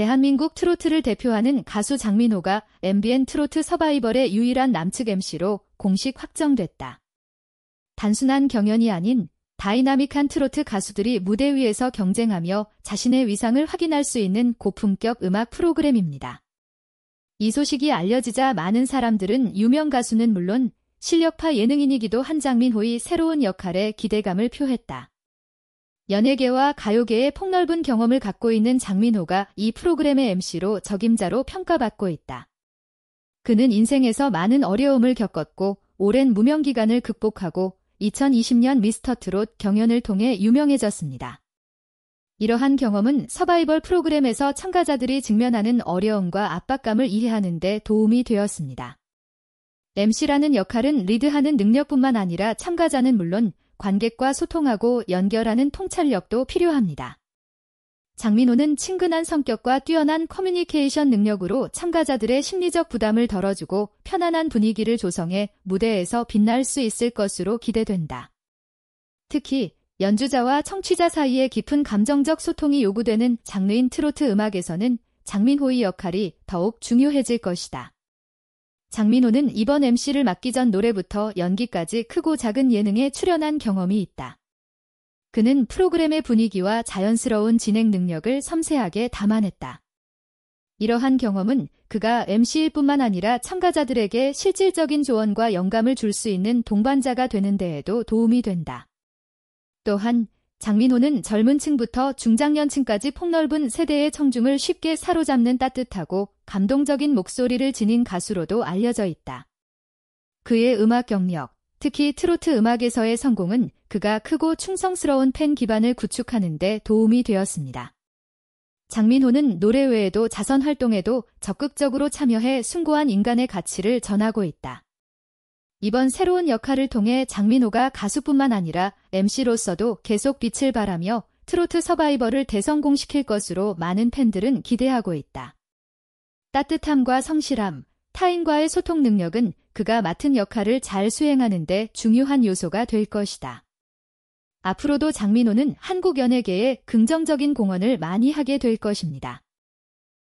대한민국 트로트를 대표하는 가수 장민호가 MBN 트로트 서바이벌의 유일한 남측 MC로 공식 확정됐다. 단순한 경연이 아닌 다이나믹한 트로트 가수들이 무대 위에서 경쟁하며 자신의 위상을 확인할 수 있는 고품격 음악 프로그램입니다. 이 소식이 알려지자 많은 사람들은 유명 가수는 물론 실력파 예능인이기도 한 장민호의 새로운 역할에 기대감을 표했다. 연예계와 가요계의 폭넓은 경험을 갖고 있는 장민호가 이 프로그램의 MC로 적임자로 평가받고 있다. 그는 인생에서 많은 어려움을 겪었고 오랜 무명 기간을 극복하고 2020년 미스터 트롯 경연을 통해 유명해졌습니다. 이러한 경험은 서바이벌 프로그램에서 참가자들이 직면하는 어려움과 압박감을 이해하는 데 도움이 되었습니다. MC라는 역할은 리드하는 능력뿐만 아니라 참가자는 물론 관객과 소통하고 연결하는 통찰력도 필요합니다. 장민호는 친근한 성격과 뛰어난 커뮤니케이션 능력으로 참가자들의 심리적 부담을 덜어주고 편안한 분위기를 조성해 무대에서 빛날 수 있을 것으로 기대된다. 특히 연주자와 청취자 사이에 깊은 감정적 소통이 요구되는 장르인 트로트 음악에서는 장민호의 역할이 더욱 중요해질 것이다. 장민호는 이번 MC를 맡기 전 노래부터 연기까지 크고 작은 예능에 출연한 경험이 있다. 그는 프로그램의 분위기와 자연스러운 진행 능력을 섬세하게 담아냈다. 이러한 경험은 그가 MC일 뿐만 아니라 참가자들에게 실질적인 조언과 영감을 줄 수 있는 동반자가 되는 데에도 도움이 된다. 또한 장민호는 젊은 층부터 중장년층까지 폭넓은 세대의 청중을 쉽게 사로잡는 따뜻하고 감동적인 목소리를 지닌 가수로도 알려져 있다. 그의 음악 경력, 특히 트로트 음악에서의 성공은 그가 크고 충성스러운 팬 기반을 구축하는 데 도움이 되었습니다. 장민호는 노래 외에도 자선 활동에도 적극적으로 참여해 숭고한 인간의 가치를 전하고 있다. 이번 새로운 역할을 통해 장민호가 가수뿐만 아니라 MC로서도 계속 빛을 발하며 트로트 서바이벌을 대성공시킬 것으로 많은 팬들은 기대하고 있다. 따뜻함과 성실함, 타인과의 소통 능력은 그가 맡은 역할을 잘 수행하는데 중요한 요소가 될 것이다. 앞으로도 장민호는 한국 연예계에 긍정적인 공헌을 많이 하게 될 것입니다.